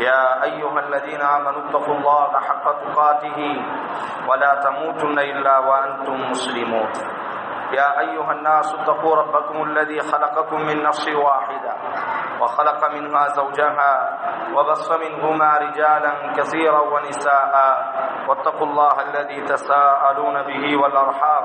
يا أيها الذين آمنوا اتقوا الله حق تقاته ولا تموتن إلا وأنتم مسلمون. يا أيها الناس اتقوا ربكم الذي خلقكم من نفس واحدة وخلق منها زوجها وبص منهما رجالا كثيرا ونساء. واتقوا الله الذي تساءلون به والأرحام.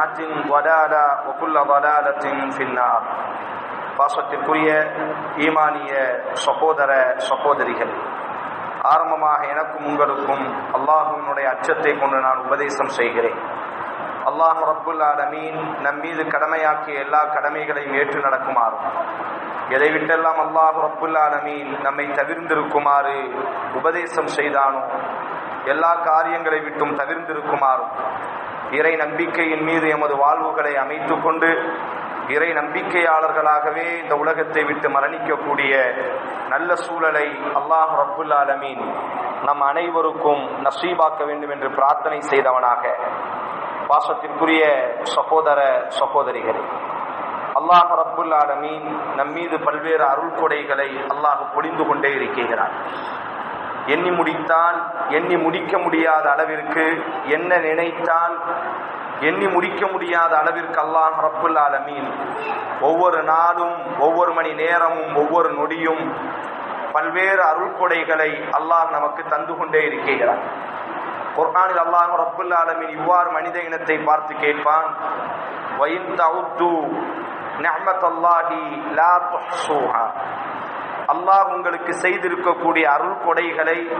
ضلالة وكل ضلالة في النار பாசத்திற்குரிய ஈமானிய சகோதர சகோதரிகள் ஆரம்பமாக எனக்கும் உங்களுக்கும் அல்லாஹுவினுடைய அச்சத்தை கொண்டு நான் உபதேசம் செய்கிறேன் அல்லாஹ் ரப்புல் ஆலமீன் நம் மீது கடமையாக்கிய எல்லா கடமைகளையும் ஏற்று நடக்குமாறும் எதை விட்டெல்லாம் அல்லாஹ் ரப்புல் ஆலமீன் நம்மை தவிர்ந்திருக்குமாறு உபதேசம் செய்தானோ எல்லா காரியங்களை விட்டும் தவிர்ந்திருக்குமாறும் இறை நம்பிக்கையின் மீது எமது வாழ்வுகளை அமைத்து கொண்டு இறை நம்பிக்கையாளர்களாகவே இந்த உலகத்தை விட்டு மரணிக்கக்கூடிய நல்ல சூழலை அல்லாஹ் ரப்புல் ஆலமீன் நம் அனைவருக்கும் நசீபாக்க வேண்டும் என்று பிரார்த்தனை செய்தவனாக. பாசத்திற்குரிய சகோதர சகோதரிகளே அல்லாஹ் ரப்புல் ஆலமீன் நம் மீது பல்வேறு அருள் கொடைகளை அல்லாஹ் பொழிந்து கொண்டே இருக்கிறார். எண்ணி முடித்தான் எண்ணி முடிக்க முடியாத அளவிற்கு என்ன நினைத்தான் எண்ணி முடிக்க முடியாத அளவிற்கு அல்லாஹ் ரப்புல் ஆலமீன். ஒவ்வொரு நாளும் ஒவ்வொரு மணி நேரமும் ஒவ்வொரு நொடியும் பல்வேறு அருள்கொடைகளை அல்லாஹ் நமக்கு தந்து கொண்டே இருக்கிறார் குர்ஆனில் அல்லாஹ் ரப்புல் ஆலமீன் இவ்வாறு மனித இனத்தை பார்த்து கேட்பான் வயின் தவுத்து அல்லாஹி லா துஹ்ஸூஹா அல்லாஹ் உங்களுக்கு செய்திருக்கக்கூடிய அருள் கொடைகளை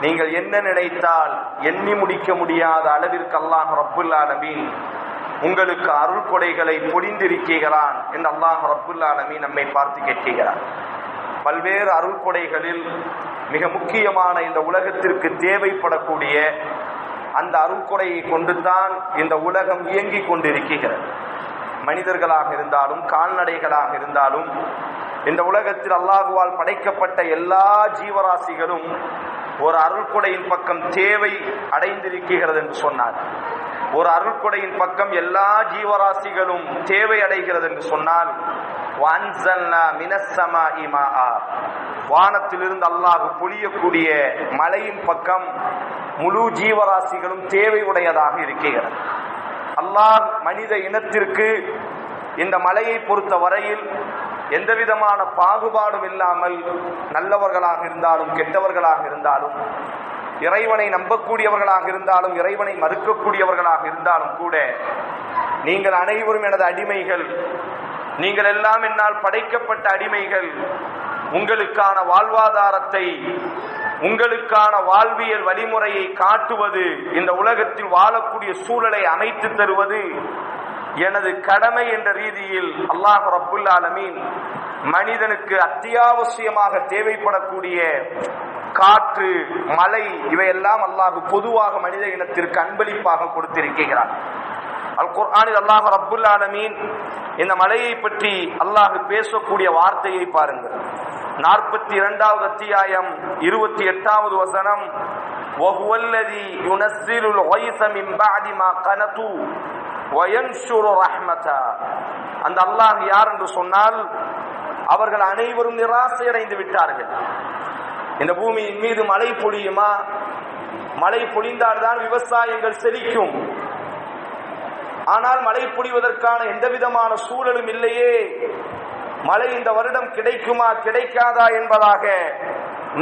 நீங்கள் என்ன நினைத்தால் எண்ணி முடிக்க முடியாத அளவிற்கு அல்லாஹ் ரப்புல்லாலமீன் உங்களுக்கு அருள் கொடைகளை பொழிந்திருக்கிறான் என்று அல்லாஹ் ரப்புல் நம்மை பார்த்து கேட்கிறான் பல்வேறு அருள் கொடைகளில் மிக முக்கியமான இந்த உலகத்திற்கு தேவைப்படக்கூடிய அந்த அருள்கொடையை கொண்டுதான் இந்த உலகம் இயங்கிக் கொண்டிருக்கிறது. மனிதர்களாக இருந்தாலும் கால்நடைகளாக இருந்தாலும் இந்த உலகத்தில் அல்லாஹுவால் படைக்கப்பட்ட எல்லா ஜீவராசிகளும் ஒரு அருள்கொடையின் பக்கம் தேவை அடைந்திருக்கிறது என்று சொன்னார். ஒரு அருள்கொடையின் பக்கம் எல்லா ஜீவராசிகளும் தேவை அடைகிறது என்று சொன்னால் வானத்திலிருந்து அல்லாஹு பொழியக்கூடிய மலையின் பக்கம் முழு ஜீவராசிகளும் தேவை உடையதாக இருக்கிறது. அல்லாஹ் மனித இனத்திற்கு இந்த மலையை பொறுத்த வரையில் எந்த விதமான பாகுபாடும் இல்லாமல் நல்லவர்களாக இருந்தாலும் கெட்டவர்களாக இருந்தாலும் இறைவனை நம்பக்கூடியவர்களாக இருந்தாலும் இறைவனை மறுக்கக்கூடியவர்களாக இருந்தாலும் கூட நீங்கள் அனைவரும் எனது அடிமைகள். நீங்கள் எல்லாம் என்னால் படைக்கப்பட்ட அடிமைகள். உங்களுக்கான வாழ்வாதாரத்தை உங்களுக்கான வாழ்வியல் வழிமுறையை காட்டுவது இந்த உலகத்தில் வாழக்கூடிய சூழலை அமைத்து தருவது எனது கடமை என்ற ரீதியில் அல்லாஹ் ரப்புல் ஆலமீன் மனிதனுக்கு அத்தியாவசியமாக தேவைப்படக்கூடிய காற்று மழை இவையெல்லாம் அல்லாஹ் பொதுவாக மனித இனத்திற்கு அன்பளிப்பாக கொடுத்திருக்கிறார் அல் குர்ஆனில் அல்லாஹ் ரப்புல் ஆலமீன் இந்த மலையை பற்றி அல்லாஹ் பேசக்கூடிய வார்த்தையை பாருங்கள் நாற்பத்தி இரண்டாவது அத்தியாயம் இருபத்தி எட்டாவது வசனம் وهو الذي ينزل الغيث من بعد ما قنطوا وينشر رحمته அந்த அல்லாஹ் யார் என்று சொன்னால் அவர்கள் அனைவரும் நிராசை அடைந்து விட்டார்கள். இந்த பூமியின் மீது மழை பொழியுமா? மழை பொழிந்தால்தான் விவசாயங்கள் செழிக்கும். ஆனால் மழை பொழிவதற்கான எந்த விதமான சூழலும் இல்லையே. மழை இந்த வருடம் கிடைக்குமா கிடைக்காதா என்பதாக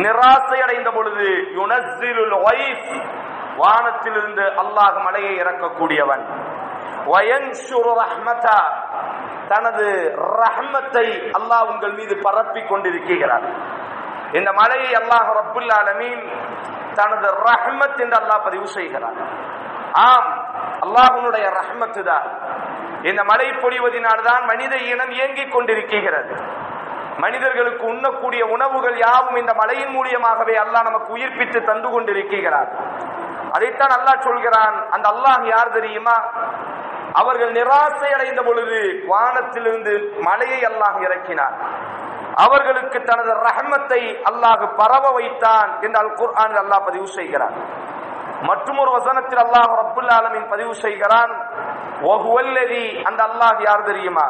நிராசை அடைந்த பொழுது யுனஸ்ஸிலுல் வானத்திலிருந்து அல்லாஹ் மலையை இறக்கக்கூடியவன். தனது ரஹ்மத்தை அல்லாஹ் உங்கள் மீது பரப்பிக் கொண்டிருக்கிறார். இந்த மலையை அல்லாஹ் ரப்புல் ஆலமீன் தனது ரஹ்மத் என்று அல்லாஹ் பதிவு செய்கிறார். ஆம் அல்லாஹனுடைய ரஹ்மத்து தான். இந்த மழை பொழிவதனால்தான் மனித இனம் இயங்கிக் கொண்டிருக்கிறது. மனிதர்களுக்கு உண்ணக்கூடிய உணவுகள் யாவும் இந்த மழையின் மூலியமாகவே அல்லாஹ் நமக்கு உயிர்ப்பித்து தந்து கொண்டிருக்கிறார். அதைத்தான் அல்லாஹ் சொல்கிறான். அந்த அல்லாஹ் யார் தெரியுமா? அவர்கள் நிராசை அடைந்த பொழுது வானத்திலிருந்து மலையை அல்லாஹ் இறக்கினார். அவர்களுக்கு தனது ரஹமத்தை அல்லாஹ் பரவ வைத்தான் என்று அல் குர்ஆன் அல்லாஹ் பதிவு செய்கிறார். மற்றும் ஒரு வசனத்தில் அல்லாஹ் ரப்புல் ஆலமின் பதிவு செய்கிறான் அந்த அல்லாஹ் யார் தெரியுமா?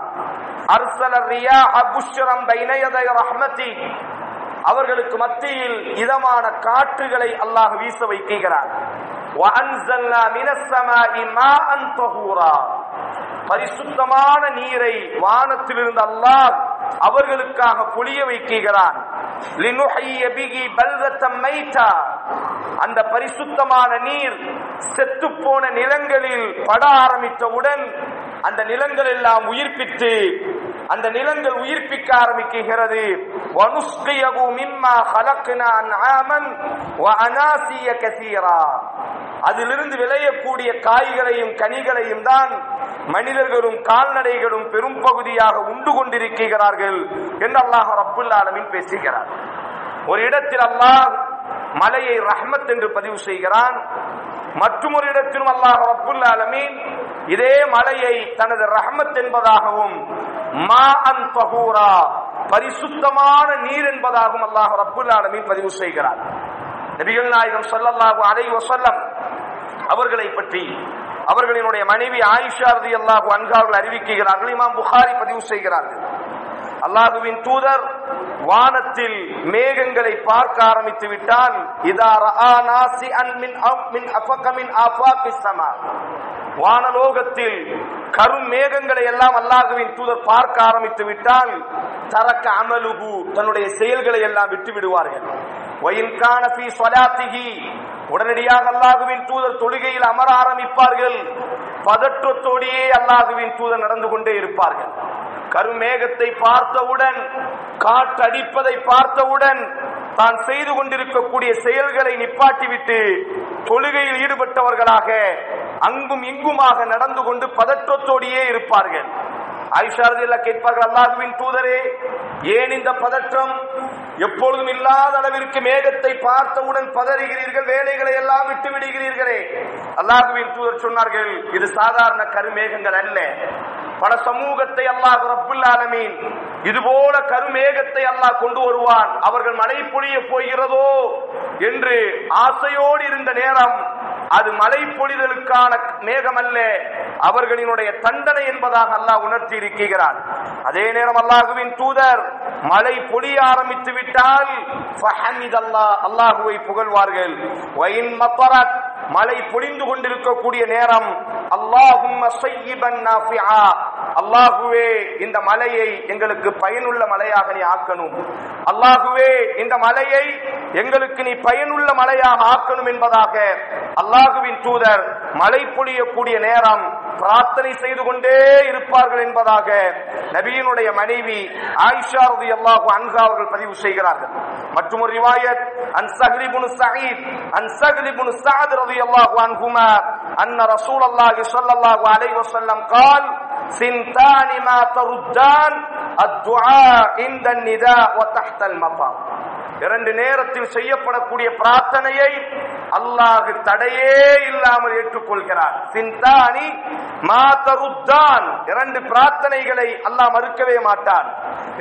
அர்சல ரியா அபுஷரம் கைணையதை ரஹ்மதி அவர்களுக்கு மத்தியில் இதமான காற்றுகளை அல்லாஹ் வீச வைக்கிறார். பரிசுத்தமான நீரை வானத்திலிருந்து அல்லாஹ் அவர்களுக்காக பொழிய வைக்கிறான் அந்த பரிசுத்தமான நீர் செத்து போன நிலங்களில் பட ஆரம்பித்தவுடன் அந்த நிலங்கள் எல்லாம் உயிர்ப்பித்து அந்த நிலங்கள் உயிர்ப்பிக்க ஆரம்பிக்கிறது வனுஸ்கியகு மிம்மா ஹலக்கினா அன்ஆமன் வ அனாசிய கசீரா. அதிலிருந்து விளையக்கூடிய காய்களையும் கனிகளையும் தான் மனிதர்களும் கால்நடைகளும் பெரும் பகுதியாக உண்டு கொண்டிருக்கிறார்கள் என்று அல்லாஹ் ரப்புல் பேசுகிறார். ஒரு இடத்தில் அல்லாஹ் மலையை ரஹ்மத் என்று பதிவு செய்கிறான். மற்றும் ஒரு இடத்திலும் அல்லாஹ் ரப்புல் ஆலமீன் இதே மலையை தனது ரஹமத் என்பதாகவும் மா அன் பரிசுத்தமான நீர் என்பதாகவும் அல்லாஹ் ரப்புல் ஆலமீன் பதிவு செய்கிறார். நபிகள் நாயகம் ஸல்லல்லாஹு அதை வஸல்லம் அவர்களை பற்றி அவர்களினுடைய மனைவி ஆயிஷா ரதி அல்லாஹு அவர்கள் அறிவிக்கிறார்கள் இமாம் புகாரி பதிவு செய்கிறார்கள். அல்லாஹுவின் தூதர் வானத்தில் மேகங்களை பார்க்க ஆரம்பித்து விட்டால் இதா ரஆ நாசிஅன் மின் அஃப் மின் அஃபக வானலோகத்தில் கரும் மேகங்களை எல்லாம் அல்லாஹுவின் தூதர் பார்க்க ஆரம்பித்து விட்டால் தரக்க அமலுகு தன்னுடைய செயல்களை எல்லாம் விட்டு விடுவார்கள். வயின் கான ஃபீ உடனடியாக அல்லாஹுவின் தூதர் தொழுகையில் அமர ஆரம்பிப்பார்கள். பதற்றத்தோடையே அல்லாஹுவின் தூதர் நடந்து கொண்டே இருப்பார்கள். கருமேகத்தை பார்த்தவுடன் காற்றடிப்பதை பார்த்தவுடன் தான் செய்து கொண்டிருக்கக்கூடிய செயல்களை நிப்பாட்டிவிட்டு தொழுகையில் ஈடுபட்டவர்களாக அங்கும் இங்குமாக நடந்து கொண்டு பதற்றத்தோடையே இருப்பார்கள். ஐஷாரதில்லா கேட்பார்கள் அல்லாஹுவின் தூதரே ஏன் இந்த பதற்றம்? எப்பொழுதும் இல்லாத அளவிற்கு மேகத்தை பார்த்தவுடன் பதறுகிறீர்கள் வேலைகளை எல்லாம் விட்டு விடுகிறீர்களே. அல்லாஹுவின் தூதர் சொன்னார்கள் இது சாதாரண கருமேகங்கள் அல்ல. பல சமூகத்தை அல்லாஹ் ரப்புல் ஆலமீன் இது போல கருமேகத்தை அல்லாஹ் கொண்டு வருவான். அவர்கள் மழை பொழிய போகிறதோ என்று ஆசையோடு இருந்த நேரம் அது மழை பொழிதலுக்கான மேகமல்ல அவர்களினுடைய தண்டனை என்பதாக அல்லாஹ் உணர்த்தி இருக்கிறார் அதே நேரம் அல்லாஹுவின் தூதர் மழை பொழிய ஆரம்பித்து விட்டால் அல்லாஹுவை புகழ்வார்கள். வயின் மப்பரத் மழை பொழிந்து கொண்டிருக்கக்கூடிய நேரம் அல்லாஹும் அல்லாஹுவே இந்த மலையை எங்களுக்கு பயனுள்ள மலையாக நீ ஆக்கணும் அல்லாஹுவே இந்த மலையை எங்களுக்கு நீ பயனுள்ள மலையாக ஆக்கணும் என்பதாக அல்லாஹுவின் தூதர் மழை பொழியக்கூடிய நேரம் பிரார்த்தனை செய்து கொண்டே இருப்பார்கள் என்பதாக நபியினுடைய மனைவி ஆயிஷா ரலியல்லாஹு அன்ஹா அவர்கள் பதிவு செய்கிறார்கள் மற்றும் ஒரு ரிவாயத் அன் சஹ்லி இப்னு சயீத் அன் சஹ்லி இப்னு சஅத் ரலியல்லாஹு அன்ஹுமா அன்ன ரசூலல்லாஹி ஸல்லல்லாஹு அலைஹி வஸல்லம் قال سنتان ما تردان الدعاء عند النداء وتحت المطر இரண்டு நேரத்தில் செய்யப்படக்கூடிய பிரார்த்தனையை அல்லாஹ் தடையே இல்லாமல் ஏற்றுக்கொள்கிறார் சிந்தானி மாதருத்தான் இரண்டு பிரார்த்தனைகளை அல்லாஹ் மறுக்கவே மாட்டான்.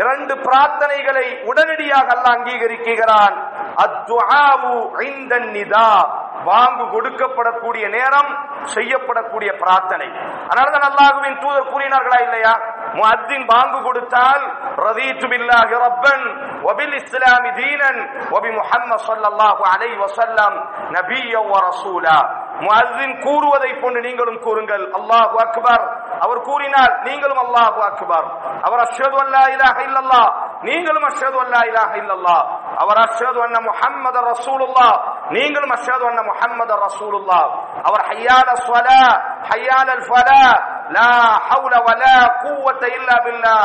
இரண்டு பிரார்த்தனைகளை உடனடியாக அல்லாஹ் அங்கீகரிக்கிறான். அத்துஆவு இந்த நிதா. வாங்கு கொடுக்கப்படக்கூடிய நேரம் செய்யப்படக்கூடிய பிரார்த்தனை. அதனாலதான் அல்லாஹுவின் தூதர் கூறினார்களா இல்லையா? முஅத்தின் பாங்கு கொடுத்தால் ரதீத்து பில்லாஹி ரப்பன் வபில் இஸ்லாமி தீனன் வபி முஹம்மது ஸல்லல்லாஹு அலைஹி வஸல்லம் நபிய்ய வ ரசூலா முஅத்தின் கூறுவதை போன்று நீங்களும் கூறுங்கள் அல்லாஹு அக்பர் அவர் கூறினார் நீங்களும் அல்லாஹு அக்பர் அவர் அஷ்ஹது அல்லா இலாஹ இல்லல்லாஹ் நீங்களும் அஷ்ஹது அல்லா இலாஹ இல்லல்லாஹ் அவர் அஷ்ஹது அன்ன முஹம்மது ரசூலுல்லாஹ் நீங்களும் அஷ்ஹது அன்ன முஹம்மது ரசூலுல்லாஹ் அவர் ஹய்யால ஸ்வலா ஹய்யால ஃபலா லா ஹவுல வலா குவத்த இல்லா பில்லா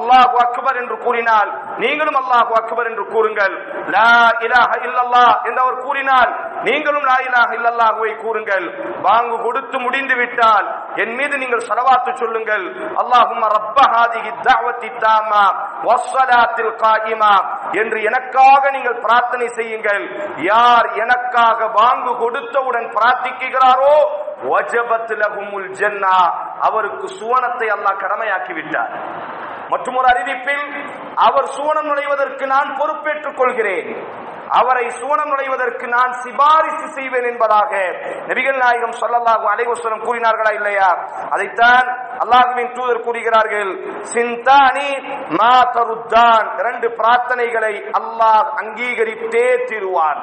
அல்லாஹு அக்பர் என்று கூறினால் நீங்களும் அல்லாஹு அக்பர் என்று கூறுங்கள். லா இலாஹ இல்லல்லாஹ் என்று அவர் கூறினால் நீங்களும் லா இலாஹ இல்லல்லாஹுவை கூறுங்கள். வாங்கு கொடுத்து முடிந்து விட்டால் என் மீது நீங்கள் சலவாத்து சொல்லுங்கள். அல்லாஹும் ரப்ப ஹாதிஹி தஅவத்தி தாமா வஸ்ஸலாத்தில் காயிமா என்று எனக்காக நீங்கள் பிரார்த்தனை செய்யுங்கள். யார் எனக்காக வாங்கு கொடுத்தவுடன் பிரார்த்திக்கிறாரோ வஜபத் லஹுமுல் ஜன்னா அவருக்கு சுவனத்தை அல்லாஹ் கடமையாக்கி விட்டார். மற்றும் ஒரு அறிவிப்பில் அவர் சூனம் நுழைவதற்கு நான் பொறுப்பேற்றுக் கொள்கிறேன். அவரை சூனம் நுழைவதற்கு நான் சிபாரிசு செய்வேன் என்பதாக நபிகள் நாயகம் ஸல்லல்லாஹு அலைவசனம் கூறினார்களா இல்லையா? அதைத்தான் அல்லாஹுவின் தூதர் கூறுகிறார்கள் சிந்தானி மா தருத்தான். இரண்டு பிரார்த்தனைகளை அல்லாஹ் அங்கீகரித்தே தீருவான்.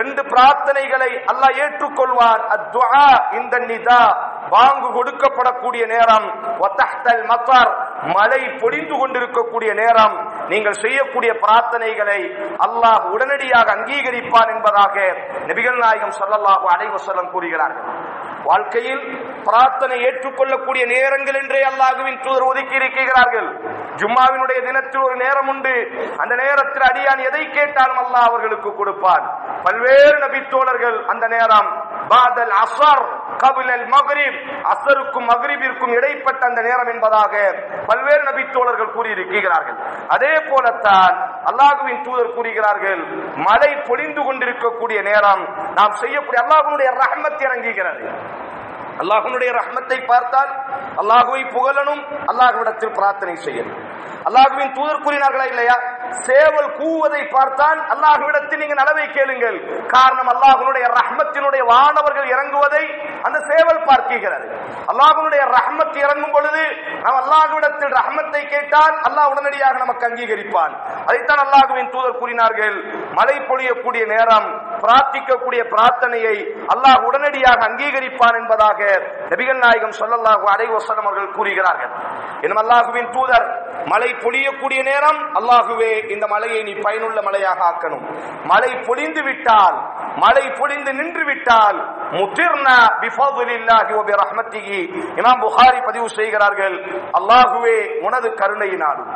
ரெண்டு பிரார்த்தனைகளை அல்லாஹ் ஏற்றுக்கொள்வான். அத்வா இந்த நிதா வாங்கு கொடுக்கப்படக்கூடிய நேரம். மத்தார் மழை பொழிந்து கொண்டிருக்கக்கூடிய நேரம் நீங்கள் செய்யக்கூடிய பிரார்த்தனைகளை அல்லாஹ் உடனடியாக அங்கீகரிப்பான் என்பதாக நபிகள் நாயகம் ஸல்லல்லாஹு அலைஹி கூறுகிறார்கள். வாழ்க்கையில் பிரார்த்தனை ஏற்றுக்கொள்ளக்கூடிய நேரங்கள் என்றே அல்லாஹுவின் தூதர் ஒதுக்கி இருக்கிறார்கள். ஜும்மாவினுடைய தினத்தில் ஒரு நேரம் உண்டு. அந்த நேரத்தில் அடியான் எதை கேட்டாலும் அல்லாஹ் அவர்களுக்கு கொடுப்பான். பல்வேறு நபித்தோழர்கள் அந்த நேரம் பாதல் அசர் கபிலல் மகரிப் அசருக்கும் மகரிபிற்கும் இடைப்பட்ட அந்த நேரம் என்பதாக பல்வேறு நபித்தோழர்கள் கூறியிருக்கிறார்கள். அதே போலத்தான் அல்லாஹுவின் தூதர் கூறுகிறார்கள் மழை பொழிந்து கொண்டிருக்கக்கூடிய நேரம் நாம் செய்யக்கூடிய அல்லாஹுடைய ரஹ்மத் இறங்குகிறது. அல்லாஹனுடைய ரஹ்மத்தை பார்த்தால் அல்லாஹுவை புகழனும் அல்லாஹுவிடத்தில் பிரார்த்தனை செய்யணும். அல்லாஹுவின் தூதர் கூறினார்களா இல்லையா? சேவல் கூவதை பார்த்தான் அல்லாஹுவிடத்தில் நீங்கள் நலவை கேளுங்கள். காரணம் அல்லாஹுனுடைய ரஹ்மத்தினுடைய வானவர்கள் இறங்குவதை அந்த சேவல் பார்க்கிறது. அல்லாஹுனுடைய ரஹ்மத் இறங்கும் பொழுது நாம் அல்லாஹுவிடத்தில் ரஹ்மத்தை கேட்டால் அல்லாஹ் உடனடியாக நமக்கு அங்கீகரிப்பான். அதைத்தான் அல்லாஹுவின் தூதர் கூறினார்கள். மழை பொழியக்கூடிய நேரம் பிரார்த்திக்கக்கூடிய பிரார்த்தனையை அல்லாஹ் உடனடியாக அங்கீகரிப்பான் என்பதாக நபிகள் நாயகம் சொல்லல்லாஹு அலைஹி அவர்கள் கூறுகிறார்கள். இன்னும் அல்லாஹுவின் தூதர் மழை பொழியக்கூடிய நேரம் அல்லாஹுவே இந்த மலையை நீ பயனுள்ள மலையாக ஆக்கணும். மழை பொழிந்து விட்டால் மழை பொழிந்து நின்று விட்டால் முதிர்னா பிஃபதுலில்லாஹி வ பிரஹ்மத்திஹி. இமாம் புகாரி பதிவு செய்கிறார்கள் அல்லாஹுவே உனது கருணையினாலும்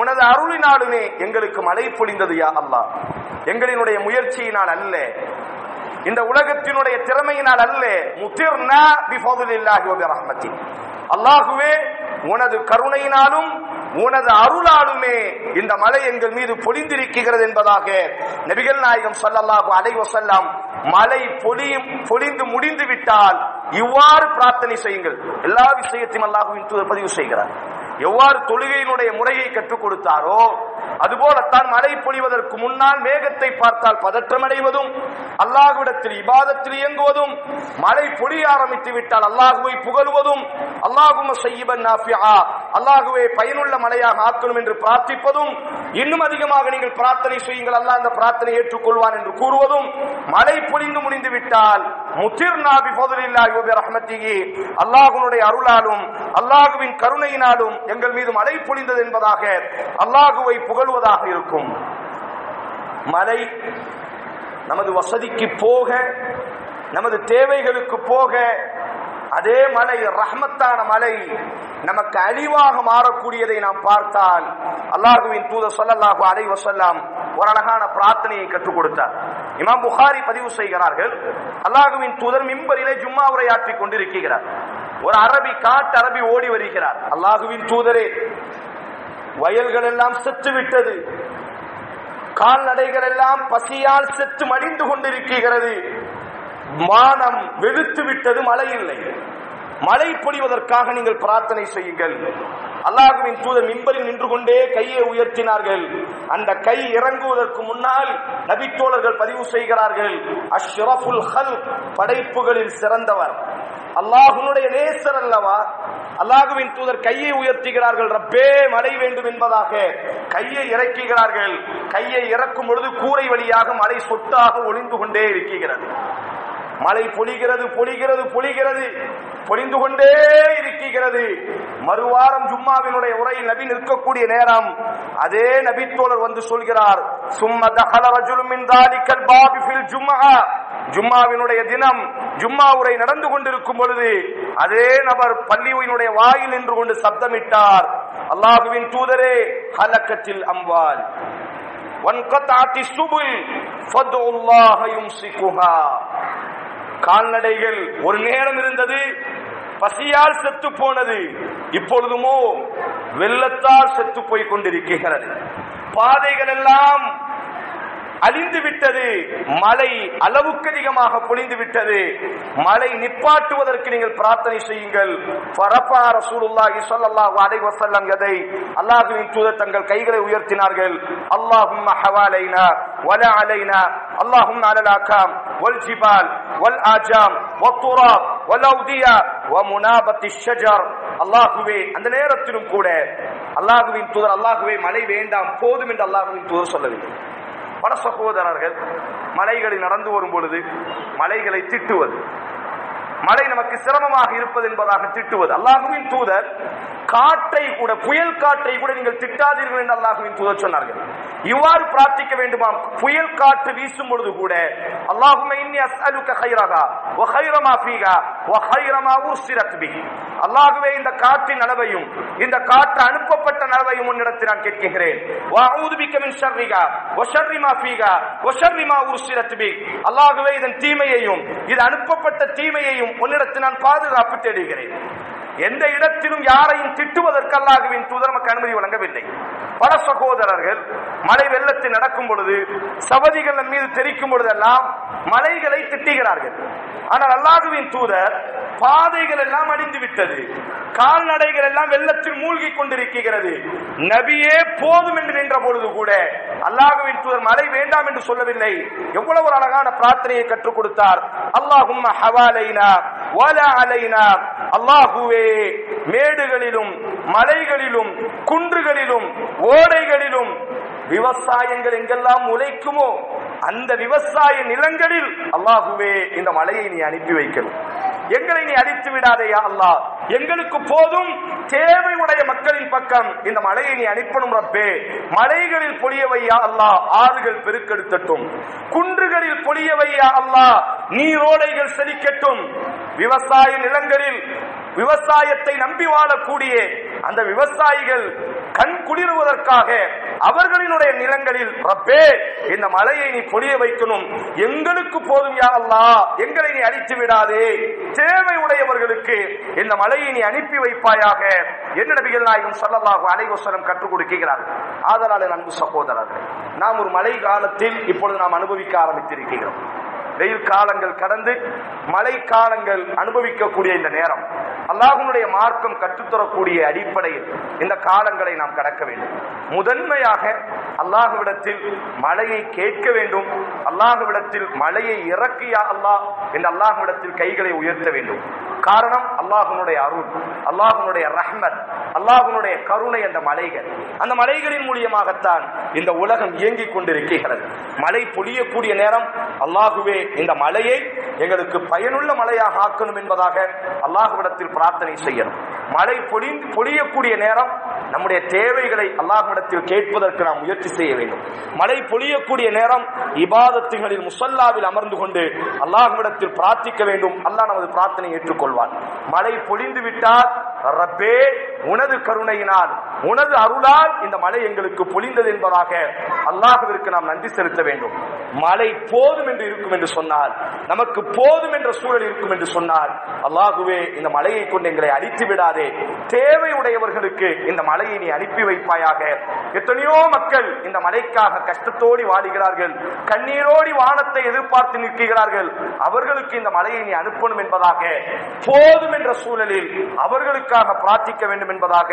உனது அருளினாலுமே எங்களுக்கு மழை பொழிந்தது யா அல்லாஹ். எங்களினுடைய முயற்சியினால் அல்ல இந்த உலகத்தினுடைய திறமையினால் அல்ல முதிர்னா பிஃபதுலில்லாஹி வ பிரஹ்மத்தி அல்லாஹுவே உனது கருணையினாலும் உனது அருளாலுமே இந்த மலை எங்கள் மீது பொழிந்திருக்கிறது என்பதாக நபிகள் நாயகம் ஸல்லல்லாஹு அலைவசல்லாம் மலை பொழியும் பொழிந்து முடிந்து விட்டால் இவ்வாறு பிரார்த்தனை செய்யுங்கள். எல்லா விஷயத்தையும் அல்லாஹுவின் பதிவு செய்கிறார். எவ்வாறு தொழுகையினுடைய முறையை கற்றுக் கொடுத்தாரோ அதுபோலத்தான் மழை பொழிவதற்கு முன்னால் மேகத்தை பார்த்தால் பதற்றமடைவதும் அல்லாஹுவிடத்தில் இபாதத்தில் இயங்குவதும் மழை பொழிய ஆரம்பித்து விட்டால் அல்லாஹுவை புகழ்வதும் அல்லாஹும செய்யபன் நாஃபியா அல்லாஹுவை பயனுள்ள மலையாக ஆக்கணும் என்று பிரார்த்திப்பதும் இன்னும் அதிகமாக நீங்கள் பிரார்த்தனை செய்யுங்கள். அல்லாஹ் அந்த பிரார்த்தனை ஏற்றுக்கொள்வான் என்று கூறுவதும் மழை பொழிந்து முடிந்து விட்டால் முத்திர் நாபி போதலில்லாஹி வபி அல்லாஹுனுடைய அருளாலும் அல்லாஹுவின் கருணையினாலும் எங்கள் மீது மழை பொழிந்தது என்பதாக அல்லாஹுவை புகழ்வதாக இருக்கும். மழை நமது வசதிக்கு போக நமது தேவைகளுக்கு போக அதே மலை ரஹமத்தான மலை நமக்கு அழிவாக மாறக்கூடியதை நாம் பார்த்தால் அல்லாஹுவின் தூதர் சொல்லல்லாஹு அலை வசல்லாம் ஒரு அழகான பிரார்த்தனையை கற்றுக் கொடுத்தார். இமாம் புகாரி பதிவு செய்கிறார்கள் அல்லாஹுவின் தூதர் மிம்பரிலே ஜும்மா உரையாற்றிக் கொண்டிருக்கிறார். ஒரு அரபி காட்டு அரபி ஓடி வருகிறார். அல்லாஹுவின் தூதரே வயல்கள் எல்லாம் செத்து விட்டது கால்நடைகள் எல்லாம் பசியால் செத்து மடிந்து கொண்டிருக்கிறது. வானம் வெளுத்து விட்டது மழை இல்லை. மழை பொழிவதற்காக நீங்கள் பிரார்த்தனை செய்யுங்கள். அல்லாஹுவின் தூதர் மின்பரில் நின்று கொண்டே கையை உயர்த்தினார்கள். அந்த கை இறங்குவதற்கு முன்னால் நபித்தோழர்கள் பதிவு செய்கிறார்கள். அஷ்ரஃபுல் ஹல் படைப்புகளில் சிறந்தவர். அல்லாஹுனுடைய நேசர் அல்லவா? அல்லாஹுவின் தூதர் கையை உயர்த்துகிறார்கள். ரப்பே மழை வேண்டும் என்பதாக. கையை இறக்குகிறார்கள். கையை இறக்கும் பொழுது கூரை வழியாக மழை சொட்டாக ஒளிந்து கொண்டே இருக்கிறது. மழை பொழிகிறது பொழிகிறது பொழிகிறது. பொழிந்து கொண்டே இருக்கிறது. மறுவாரம் ஜும்மாவினுடைய உரையில் நபி நிற்கக்கூடிய நேரம் அதே நபித்தோழர் வந்து சொல்கிறார் சும்ம தஹல ரஜுலும் மின் தாலிக்கல் பாபி ஃபில் ஜும்மாவினுடைய தினம் ஜும்மா உரை நடந்து கொண்டிருக்கும் பொழுது அதே நபர் பள்ளியினுடைய வாயில் நின்று கொண்டு சப்தமிட்டார் அல்லாஹுவின் தூதரே ஹலக்கத்தில் அம்வால் வன்கத்தாத்தி சுபுல் ஃபதுல்லாஹ யும்சிகுஹா. கால்நடைகள் ஒரு நேரம் இருந்தது பசியால் செத்து போனது. இப்பொழுதுமோ வெள்ளத்தால் செத்து போய் கொண்டிருக்கிறது பாதைகள் எல்லாம் அழிந்து விட்டது. மழை அளவுக்கு அதிகமாக பொழிந்து விட்டது. மழை நிப்பாட்டுவதற்கு நீங்கள் பிரார்த்தனை செய்யுங்கள். பரப்பா ரசூலுல்லாஹி ஸல்லல்லாஹு அலைஹி வஸல்லம் எதை? அல்லாஹ்வின் தூதர் தங்கள் கைகளை உயர்த்தினார்கள். அல்லாஹும்ம ஹவாலைனா வல அலைனா அல்லாஹும் அலல் அகாம் வல் ஜிபால் வல் ஆஜாம் வத்துராப் வல் அவுதியா வமுனாபத்தி ஷஜர். அல்லாஹுவே அந்த நேரத்திலும் கூட அல்லாஹுவின் தூதர் அல்லாஹுவே மழை வேண்டாம் போதும் என்று அல்லாஹுவின் தூதர் சொல்லவில்லை. பல சகோதரர்கள் மலைகளில் நடந்து வரும் பொழுது மலைகளை திட்டுவது. மழை நமக்கு சிரமமாக இருப்பது என்பதாக திட்டுவது. அல்லாஹுவின் தூதர் காற்றை கூட புயல் காற்றை கூட நீங்கள் திட்டாதீர்கள் என்று அல்லாஹுவின் தூதர் சொன்னார்கள். இவ்வாறு பிரார்த்திக்க வேண்டுமாம். புயல் காற்று வீசும் பொழுது கூட அல்லாஹுமே இன்னி அஸ்அலுக ஹைரகா வ ஹைரமா ஃபீகா வ ஹைரமா உர்சிரத் பி அல்லாஹுவே இந்த காற்றின் அளவையும் இந்த காற்று அனுப்பப்பட்ட அளவையும் உன்னிடத்தில் நான் கேட்கிறேன் வ அஊது பிக்க மின் ஷர்ரிகா வ ஷர்ரி மா வ ஷர்ரி மா உர்சிரத் பி அல்லாஹுவே இதன் தீமையையும் இது அனுப்பப்பட்ட தீமையையும் உன்னிடத்தில் நான் பாதுகாப்பு தேடுகிறேன். எந்த இடத்திலும் யாரையும் திட்டுவதற்கு அல்லாஹுவின் தூதர் நமக்கு அனுமதி வழங்கவில்லை. பல சகோதரர்கள் மழை வெள்ளத்தில் நடக்கும் பொழுது சபதிகள் மீது தெரிக்கும் பொழுதெல்லாம் மலைகளை திட்டுகிறார்கள். ஆனால் அல்லாஹுவின் தூதர் பாதைகள் எல்லாம் அடிந்து விட்டது. கால்நடைகள் எல்லாம் வெள்ளத்தில் மூழ்கி கொண்டிருக்கிறது. நபியே போதும் என்று நின்ற பொழுது கூட அல்லாஹுவின் தூதர் மழை வேண்டாம் என்று சொல்லவில்லை. எவ்வளவு ஒரு அழகான பிரார்த்தனையை கற்றுக் கொடுத்தார். அல்லாஹும் ஹவாலைனா அல்லாஹுவே மேடுகளிலும் மலைகளிலும் குன்றுகளிலும் ஓடைகளிலும் விவசாயங்கள் எங்கெல்லாம் உழைக்குமோ அந்த விவசாய நிலங்களில் அல்லாஹுவே இந்த மலையை நீ அனுப்பி வைக்கணும். எங்களை நீ அழித்து விடாதேயா அல்லா எங்களுக்கு போதும் தேவை உடைய மக்களின் பக்கம். இந்த மலையை நீ அனுப்பணும் ரப்பே. மலைகளில் பொழியவையா அல்லா ஆறுகள் பெருக்கெடுத்தட்டும். குன்றுகளில் பொழியவையா அல்லா நீரோடைகள் செழிக்கட்டும். விவசாய நிலங்களில் விவசாயத்தை நம்பி வாழக்கூடிய அந்த விவசாயிகள் கண் குளிருவதற்காக அவர்களினுடைய நிலங்களில் ரப்பே இந்த மலையை நீ பொழிய வைக்கணும். எங்களுக்கு போதும் யா எங்களை நீ அழித்து விடாதே. தேவை உடையவர்களுக்கு இந்த மலையை நீ அனுப்பி வைப்பாயாக. என்ன நபிகள் நாயகம் சொல்லலாக அலைவசனம் கற்றுக் கொடுக்கிறார். ஆதலால் அன்பு சகோதரர்கள் நாம் ஒரு மழை காலத்தில் இப்பொழுது நாம் அனுபவிக்க ஆரம்பித்திருக்கிறோம். வெயில் காலங்கள் கடந்து மழை காலங்கள் அனுபவிக்கக்கூடிய இந்த நேரம். அல்லாஹனுடைய மார்க்கம் கற்றுத்தரக்கூடிய அடிப்படையில் இந்த காலங்களை நாம் கடக்க வேண்டும். முதன்மையாக அல்லாஹுவிடத்தில் மழையை கேட்க வேண்டும். அல்லாஹுவிடத்தில் மழையை இறக்கியா அல்லாஹ் என்று அல்லாஹுவிடத்தில் கைகளை உயர்த்த வேண்டும். காரணம் அல்லாஹுனுடைய அருள் அல்லாஹுனுடைய ரஹ்மத் அல்லாஹ்வுடைய கருணை அந்த மலைகள். அந்த மலைகளின் மூலியமாகத்தான் இந்த உலகம் இயங்கிக் கொண்டிருக்கிறது மழை பொழியக்கூடிய நேரம் அல்லாஹுவே இந்த மலையை எங்களுக்கு பயனுள்ள மழையாக ஆக்கணும் என்பதாக அல்லாஹுவிடத்தில் பிரார்த்தனை செய்யணும். மழை பொழிந்து பொழியக்கூடிய நேரம் நம்முடைய தேவைகளை அல்லாஹ்விடத்தில் கேட்பதற்கு நாம் முயற்சி செய்ய வேண்டும். மழை பொழியக்கூடிய நேரம் இபாதத்துகளில் முசல்லாவில் அமர்ந்து கொண்டு அல்லாஹ்விடத்தில் பிரார்த்திக்க வேண்டும். அல்லாஹ் நமது பிரார்த்தனை ஏற்றுக்கொள்வான். மழை பொழிந்து விட்டால் ரப்பே உனது கருணையினால் உனது அருளால் இந்த மழை எங்களுக்கு பொழிந்தது என்பதாக அல்லாஹ்விற்கு நாம் நன்றி செலுத்த வேண்டும். மழை போதும் என்று இருக்கும் என்று சொன்னால் நமக்கு போதும் என்ற சூழல் இருக்கும் என்று சொன்னால் அல்லாஹுவே இந்த மழையை கொண்டு எங்களை அழித்து விடாதே. தேவை உடையவர்களுக்கு இந்த மழையை நீ அனுப்பி வைப்பாயாக. எத்தனையோ மக்கள் இந்த மழைக்காக கஷ்டத்தோடி வாடுகிறார்கள் கண்ணீரோடி வானத்தை எதிர்பார்த்து நிற்கிறார்கள். அவர்களுக்கு இந்த மழையை நீ அனுப்பணும் என்பதாக போதும் என்ற சூழலில் அவர்களுக்காக பிரார்த்திக்க வேண்டும் என்பதாக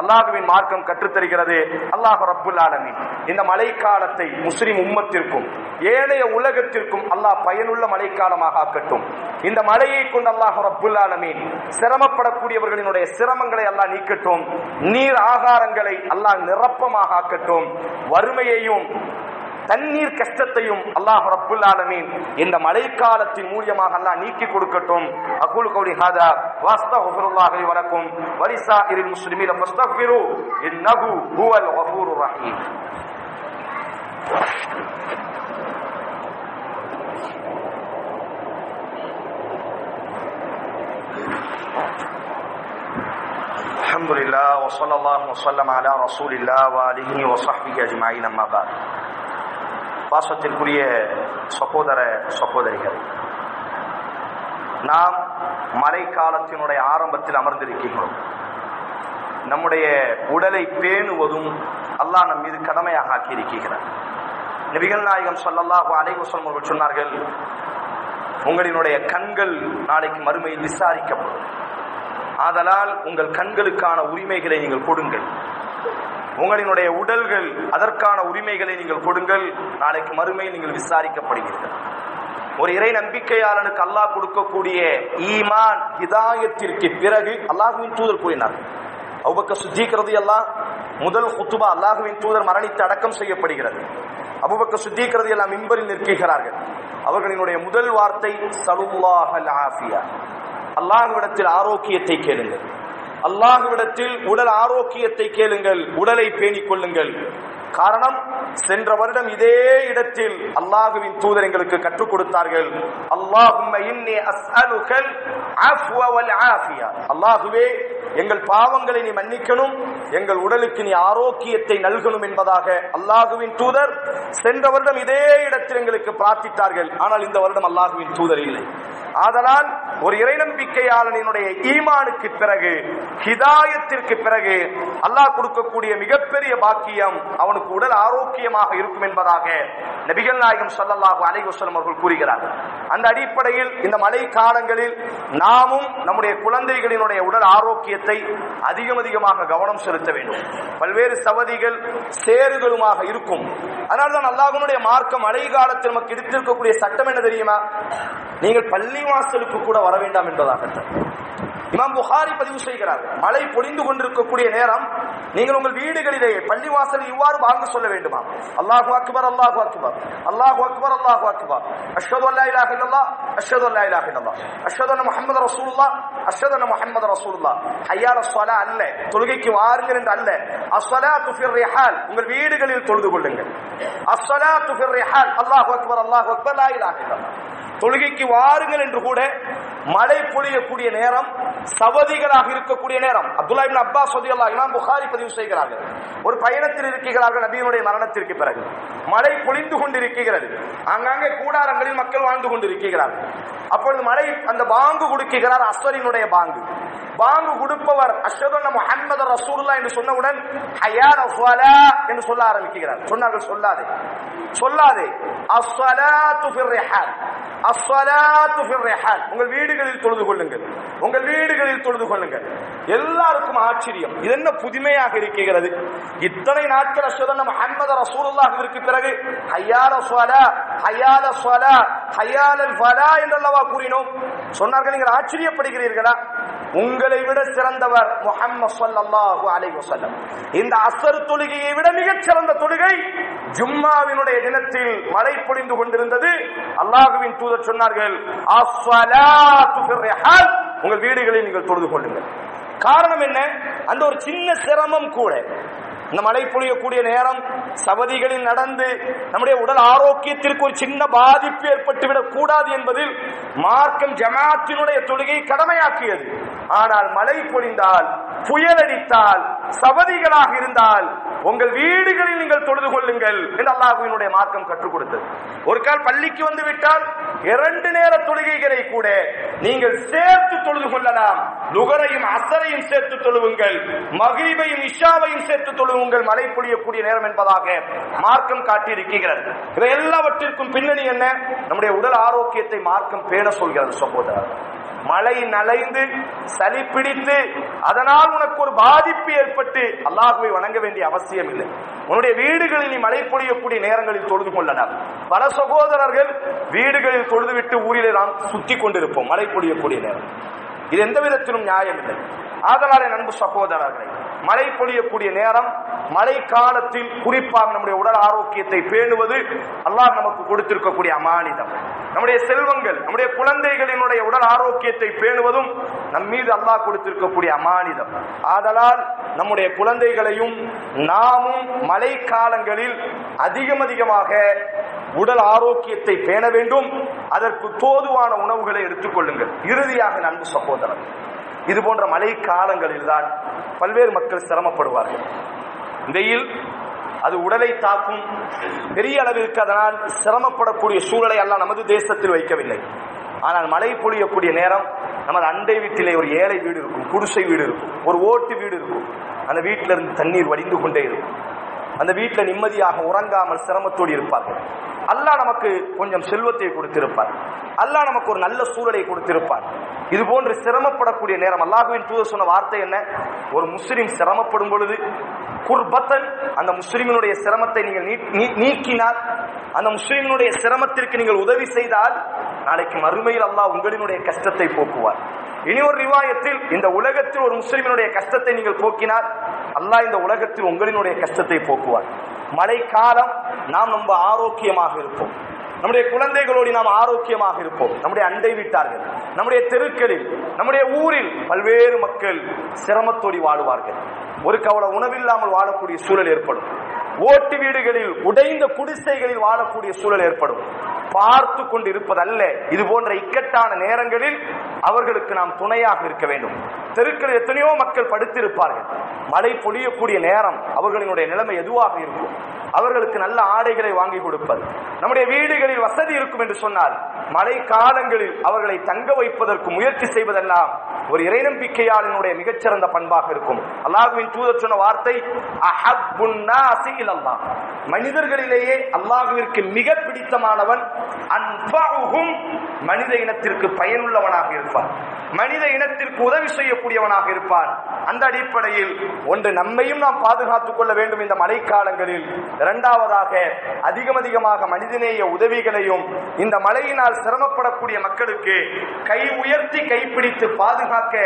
அல்லாஹுவின் மார்க்கம் கற்றுத்தருகிறது. அல்லாஹ் ரப்புல் ஆலமீன். இந்த மழைக்காலத்தை முஸ்லிம் உம்மத்திற்கும் ஏனைய உலகத்திற்கும் அல்லாஹ் பயனுள்ள மழைக்காலமாக ஆக்கட்டும். இந்த மழையை கொண்டு அல்லாஹ் ரப்புல் ஆலமீன் சிரமப்படக்கூடியவர்களினுடைய சிரமங்களை அல்லாஹ் நீக்கட்டும். நீர் ஆகாரங்களை அல்லாஹ் நிரப்பமாக ஆக்கட்டும். வறுமையையும் தண்ணீர் கஷ்டத்தையும் அல்லாஹ் ரப்புல் ஆலமீன் இந்த மழைக்காலத்தின் மூலியமாக அல்லாஹ் நீக்கி கொடுக்கட்டும் அகுல் கௌலி ஹாதா வாஸ்தகுஃபிருல்லாஹி லி வலக்கும் வலிசாஇரில் முஸ்லிமீன ஃபஸ்தக்ஃபிரு இன்னஹு ஹுவல் கஃபூருர் ரஹீம் الحمد لله وصلى الله وسلم على رسول الله وآله وصحبه أجمعين أما بعد பாசத்திற்குரிய சகோதர சகோதரிகள் நாம் மழைக்காலத்தினுடைய ஆரம்பத்தில் அமர்ந்திருக்கின்றோம். நம்முடைய உடலை பேணுவதும் அல்லாஹ் நம் மீது கடமையாக ஆக்கியிருக்கிறார். நபிகள் நாயகம் ஸல்லல்லாஹு அலைஹி அவர்கள் சொன்னார்கள் உங்களினுடைய கண்கள் நாளைக்கு மறுமையில் விசாரிக்கப்படும். ஆதலால் உங்கள் கண்களுக்கான உரிமைகளை நீங்கள் கொடுங்கள். உங்களினுடைய உடல்கள் அதற்கான உரிமைகளை நீங்கள் கொடுங்கள். நாளைக்கு மறுமையில் நீங்கள் விசாரிக்கப்படுகிறீர்கள் ஒரு இறை நம்பிக்கையாளனுக்கு அல்லாஹ் கொடுக்கக்கூடிய ஈமான் ஹிதாயத்திற்கு பிறகு அல்லாஹுவின் தூதர் கூறினார். அவுபக்க சுத்திக்கிறது எல்லாம் முதல் குத்துபா அல்லாஹுவின் தூதர் மரணித்து அடக்கம் செய்யப்படுகிறது. அபுபக்க சுத்திக்கிறது எல்லாம் மிம்பரில் நிற்கிறார்கள். அவர்களினுடைய முதல் வார்த்தை சலுல்லாஹல் ஆஃபியா. அல்லாஹ்விடத்தில் ஆரோக்கியத்தை கேளுங்கள். அல்லாஹுவிடத்தில் உடல் ஆரோக்கியத்தை கேளுங்கள் உடலை பேணிக் கொள்ளுங்கள். காரணம் சென்ற வருடம் இதே இடத்தில் அல்லாஹுவின் தூதர் எங்களுக்கு கற்றுக் கொடுத்தார்கள். அல்லாஹுவே எங்கள் பாவங்களை நீ மன்னிக்கணும் எங்கள் உடலுக்கு நீ ஆரோக்கியத்தை நல்கணும் என்பதாக அல்லாஹுவின் தூதர் சென்ற வருடம் இதே இடத்தில் எங்களுக்கு பிரார்த்தித்தார்கள். ஆனால் இந்த வருடம் அல்லாஹுவின் தூதர் இல்லை. ஆதலால் ஒரு இறைநம்பிக்கையாளனினுடைய ஈமானுக்கு பிறகு ஹிதாயத்திற்கு பிறகு அல்லாஹ் கொடுக்கக்கூடிய மிகப்பெரிய பாக்கியம் அவனுக்கு உடல் ஆரோக்கியம் ஆரோக்கியமாக இருக்கும் என்பதாக நபிகள் நாயகம் ஸல்லல்லாஹு அலைவசலம் அவர்கள் கூறுகிறார்கள். அந்த அடிப்படையில் இந்த மழை காலங்களில் நாமும் நம்முடைய குழந்தைகளினுடைய உடல் ஆரோக்கியத்தை அதிகம் அதிகமாக கவனம் செலுத்த வேண்டும். பல்வேறு சவதிகள் சேறுகளுமாக இருக்கும். அதனால்தான் அல்லாஹனுடைய மார்க்கம் மழை காலத்தில் நமக்கு எடுத்திருக்கக்கூடிய சட்டம் என்ன தெரியுமா? நீங்கள் பள்ளிவாசலுக்கு கூட வர வேண்டாம் என்பதாகத்தான் இமாம் புகாரி பதிவு செய்கிறார்கள் மழை பொழிந்து கொண்டிருக்கக்கூடிய நேரம் நீங்கள் உங்கள் வீடுகளிலேயே பள்ளிவாசல் இவ்வாறு வாங்க சொல்ல வேண்டுமா? அல்லாஹு அக்பர் அல்லாஹு அக்பர் அல்லாஹு அக்பர் அல்லாஹு அக்பர். அஷ்ஹது அல்லா இலாஹ இல்லல்லாஹ் அஷ்ஹது அல்லா இலாஹ இல்லல்லாஹ். அஷ்ஹது அன்ன முஹம்மது ரசூலுல்லாஹ் அஷ்ஹது அன்ன முஹம்மது ரசூலுல்லாஹ். ஹய்யால ஸலா அல்ல தொழுகைக்கு வாருங்கள் என்று அல்ல. அஸ்ஸலாத்து ஃபிர் ரிஹால் உங்கள் வீடுகளில் தொழுது கொள்ளுங்கள். அஸ்ஸலாத்து ஃபிர் ரிஹால் அல்லாஹு அக்பர் அல்லாஹு அக்பர் லா இலாஹ இல்லல்லாஹ். தொழுகைக்கு வாருங்கள் என்று கூட மழை பொழியக்கூடிய நேரம் சவதிகளாக இருக்கக்கூடிய நேரம். அப்துல்லா இப்னு அப்பாஸ் ரலியல்லாஹு இமாம் புகாரி பதிவு செய்கிறார்கள். ஒரு பயணத்தில் இருக்கிறார்கள் நபியினுடைய மரணத்திற்கு பிறகு. மழை பொழிந்து கொண்டிருக்கிறது. ஆங்காங்கே கூடாரங்களில் மக்கள் வாழ்ந்து கொண்டிருக்கிறார்கள். அப்பொழுது மழை அந்த பாங்கு கொடுக்கிறார் அஸ்வரினுடைய பாங்கு. பாங்கு கொடுப்பவர் அஷ்ஹது முஹம்மது ரசூலுல்லாஹ் என்று சொன்னவுடன் ஹய்யால் அஸ்வலா என்று சொல்ல ஆரம்பிக்கிறார். சொன்னார்கள் சொல்லாதே. சொல்லாதே. அஸ்வலா ஃபிர் ஃபிர் ரிஹால். உங்கள் வீடுகளில் தொழுது கொள்ளுங்கள். உங்கள் வீடுகளில் தொழுது கொள்ளுங்கள். எல்லாருக்கும் ஆச்சரியம். இது என்ன புதுமையாக இருக்கிறது? இத்தனை நாட்கள் அஷ்ஹது முஹம்மது ரசூலுல்லாஹ்விற்கு பிறகு ஹய்யால ஸ்வலா ஹய்யால ஸ்வலா ஹய்யாலல் ஃபலா என்றல்லவா கூறினோம். சொன்னார்கள் நீங்கள் ஆச்சரியப்படுகிறீர்களா? உங்களை விட சிறந்தவர் முகம்மது சொல்லல்லாஹு அலைஹி வஸல்லம். இந்த அஸ்ர் தொழுகையை விட மிகச் சிறந்த தொழுகை ஜும்மாவினுடைய தினத்தில் மழை பொழிந்து கொண்டிருந்தது. அல்லாஹுவின் தூதர் சொன்னார்கள் அஸ்ஸலாத்து ஃபிர் உங்கள் வீடுகளில் நீங்கள் தொழுது கொள்ளுங்கள். காரணம் என்ன? அந்த ஒரு சின்ன சிரமம் கூட. இந்த மழை பொழியக்கூடிய நேரம் சவதிகளில் நடந்து நம்முடைய உடல் ஆரோக்கியத்திற்கு ஒரு சின்ன பாதிப்பு ஏற்பட்டுவிடக் கூடாது என்பதில் மார்க்கம் ஜமாத்தினுடைய தொழுகை கடமையாக்கியது. ஆனால் மழை பொழிந்தால் புயலடித்தால் சவதிகளாக இருந்தால் உங்கள் வீடுகளில் நீங்கள் தொழுது கொள்ளுங்கள் என்று அல்லாஹுவினுடைய மார்க்கம் கற்றுக் கொடுத்தது. ஒரு கால் பள்ளிக்கு வந்து விட்டால் இரண்டு நேர தொழுகைகளை கூட நீங்கள் சேர்த்து தொழுது கொள்ளலாம். நுகரையும் அசரையும் சேர்த்து தொழுவுங்கள். மகிழ்வையும் இஷாவையும் சேர்த்து தொழுவுங்கள். மழை பொழியக்கூடிய நேரம் என்பதாக மார்க்கம் காட்டியிருக்கிறது. இவை எல்லாவற்றிற்கும் பின்னணி என்ன? நம்முடைய உடல் ஆரோக்கியத்தை மார்க்கம் பேண சொல்கிறது சகோதரர். மழை நலைந்து சளி பிடித்து அதனால் உனக்கு ஒரு பாதிப்பு ஏற்பட்டு அல்லாஹுவை வணங்க வேண்டிய அவசியம் இல்லை. உன்னுடைய வீடுகளில் நீ மழை பொழியக்கூடிய நேரங்களில் தொழுது கொள்ளலாம். பல சகோதரர்கள் வீடுகளில் தொழுதுவிட்டு ஊரிலே நாம் சுத்தி கொண்டிருப்போம் மழை பொழியக்கூடிய நேரம். இது எந்த விதத்திலும் நியாயம் இல்லை ஆதலாலே நண்பு சகோதரர்களை மழை பொழியக்கூடிய நேரம் மழை காலத்தில் குறிப்பாக நம்முடைய உடல் ஆரோக்கியத்தை பேணுவது அல்லாஹ் நமக்கு கொடுத்திருக்கக்கூடிய அமானிதம். நம்முடைய செல்வங்கள் நம்முடைய குழந்தைகளினுடைய உடல் ஆரோக்கியத்தை பேணுவதும் நம் மீது அல்லாஹ் கொடுத்திருக்கக்கூடிய அமானிதம். ஆதலால் நம்முடைய குழந்தைகளையும் நாமும் மழை காலங்களில் அதிகம் அதிகமாக உடல் ஆரோக்கியத்தை பேண வேண்டும். அதற்கு தோதுவான உணவுகளை எடுத்துக்கொள்ளுங்கள் இறுதியாக நன்கு சகோதரர் இது போன்ற மழை காலங்களில் தான் பல்வேறு மக்கள் சிரமப்படுவார்கள். வெயில் அது உடலை தாக்கும் பெரிய அளவிற்கு அதனால் சிரமப்படக்கூடிய சூழலை எல்லாம் நமது தேசத்தில் வைக்கவில்லை. ஆனால் மழை பொழியக்கூடிய நேரம் நமது அண்டை வீட்டிலே ஒரு ஏழை வீடு இருக்கும் குடிசை வீடு இருக்கும் ஒரு ஓட்டு வீடு இருக்கும். அந்த வீட்டிலிருந்து தண்ணீர் வடிந்து கொண்டே இருக்கும். அந்த வீட்டில் நிம்மதியாக உறங்காமல் சிரமத்தோடு இருப்பார்கள் அல்லாஹ் நமக்கு கொஞ்சம் செல்வத்தை கொடுத்திருப்பார். அல்லாஹ் நமக்கு ஒரு நல்ல சூழலை கொடுத்திருப்பார். இது போன்று சிரமப்படக்கூடிய நேரம் அல்லாஹுவின் தூதர் சொன்ன வார்த்தை என்ன? ஒரு முஸ்லிம் சிரமப்படும் பொழுது குர்பத்தன் அந்த முஸ்லிமினுடைய சிரமத்தை நீங்கள் நீ- நீக்கினால் அந்த முஸ்லிமினுடைய சிரமத்திற்கு நீங்கள் உதவி செய்தால் நாளைக்கு மறுமையில் அல்லாஹ் உங்களினுடைய கஷ்டத்தை போக்குவார். இனி ஒரு ரிவாயத்தில் இந்த உலகத்தில் ஒரு முஸ்லிமினுடைய கஷ்டத்தை நீங்கள் போக்கினால் அல்லாஹ் இந்த உலகத்தில் உங்களினுடைய கஷ்டத்தை போக்குவார். மழைக்காலம் நாம் ரொம்ப ஆரோக்கியமாக இருப்போம். நம்முடைய குழந்தைகளோடு நாம் ஆரோக்கியமாக இருப்போம். நம்முடைய அண்டை வீட்டார்கள் நம்முடைய தெருக்களில் நம்முடைய ஊரில் பல்வேறு மக்கள் சிரமத்தோடி வாழுவார்கள். ஒரு கவலை உணவில்லாமல் வாழக்கூடிய சூழல் ஏற்படும். ஓட்டு வீடுகளில் உடைந்த குடிசைகளில் வாழக்கூடிய சூழல் ஏற்படும். பார்த்து கொண்டு இருப்பதல்ல இது போன்ற இக்கட்டான நேரங்களில் அவர்களுக்கு நாம் துணையாக இருக்க வேண்டும். தெருக்கள் எத்தனையோ மக்கள் படுத்திருப்பார்கள். மழை பொழியக்கூடிய நேரம் அவர்களினுடைய நிலைமை எதுவாக இருக்கும்? அவர்களுக்கு நல்ல ஆடைகளை வாங்கி கொடுப்பது. நம்முடைய வீடுகளில் வசதி இருக்கும் என்று சொன்னால் மழை காலங்களில் அவர்களை தங்க வைப்பதற்கு முயற்சி செய்வதெல்லாம் ஒரு இறை நம்பிக்கையாளனுடைய மிகச்சிறந்த பண்பாக இருக்கும். அல்லாஹுவின் தூதர் சொன்ன வார்த்தை அஹப்புன் நாசி இலல்லாஹ். மனிதர்களிலேயே அல்லாஹுவிற்கு மிக பிடித்தமானவன் அன்பாகவும் மனித இனத்திற்கு பயனுள்ளவனாக இருப்பான் மனித இனத்திற்கு உதவி செய்யக்கூடியவனாக இருப்பான் அந்த அடிப்படையில் ஒன்று நம்மையும் நாம் பாதுகாத்துக் கொள்ள வேண்டும் இந்த மழைக்காலங்களில். இரண்டாவதாக அதிகம் அதிகமாக மனிதநேய உதவிகளையும் இந்த மழையினால் சிரமப்படக்கூடிய மக்களுக்கு கை உயர்த்தி கைப்பிடித்து பாதுகாக்க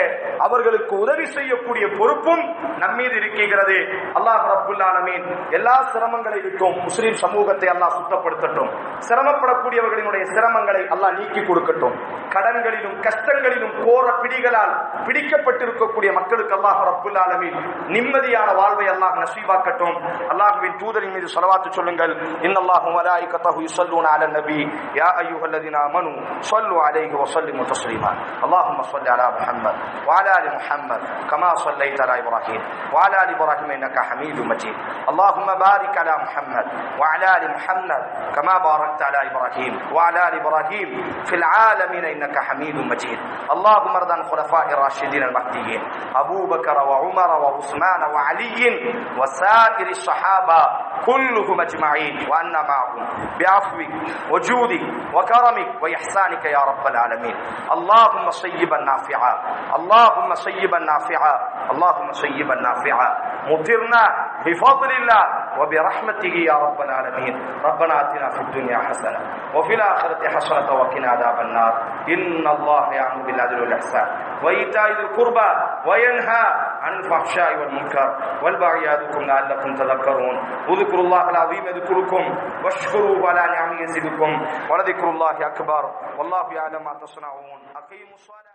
அவர்களுக்கு உதவி செய்யக்கூடிய பொறுப்பும் நம்மீது இருக்கிறது அல்லாஹ் ரபுல்லாலமீன் எல்லா சிரமங்களை விட்டும் முஸ்லீம் சமூகத்தை அல்லாஹ் சுத்தப்படுத்தட்டும். சிரமப்படக்கூடியவர்களினுடைய சிரமங்களை அல்லாஹ் நீக்கி கொடுக்கட்டும். கடன்களிலும் கஷ்டங்களிலும் போ கோர பிடிகளால் பிடிக்கப்பட்டிருக்கக்கூடிய மக்களுக்கு அல்லாஹ் ரப்புல் ஆலமீன் நிம்மதியான வாழ்வை அல்லாஹ் நசீபாக்கட்டும் அல்லாஹ்வின் தூதரின் மீது ஸலவாத்து சொல்லுங்கள் இன்னல்லாஹு மலாயிகத்தஹு யுஸல்லூன அலன் நபி யா அய்யுஹல்லதீன ஆமனு ஸல்லு அலைஹி வஸல்லிமு தஸ்லீமா اللهم صل على محمد وعلى ال محمد كما صليت على ابراهيم وعلى ال ابراهيم انك حميد مجيد اللهم بارك على محمد وعلى ال محمد كما باركت على ابراهيم وعلى ال ابراهيم في العالمين انك حميد مجيد اللهم ارض عن الخلفاء الراشدين المهديين ابو بكر وعمر وعثمان وعلي وسائر الصحابه كلهم اجمعين وأنا معهم بعفوك وجودك وكرمك واحسانك يا رب العالمين اللهم صيبا نافعا اللهم صيبا نافعا اللهم صيبا نافعا مطرنا بفضل الله وبرحمته يا رب العالمين. ربنا آتنا في الدنيا حسنة وفي الآخرة حسنة وقنا عذاب النار. إن الله يامر بالعدل والإحسان وإيتاء ذي القربى وينهى عن الفحشاء والمنكر والبغي يعظكم لعلكم تذكرون. اذكروا الله العظيم يذكركم واشكروه على نعمه يزدكم ولذكر الله أكبر. والله يعلم ما تصنعون. أقيموا الصلاة.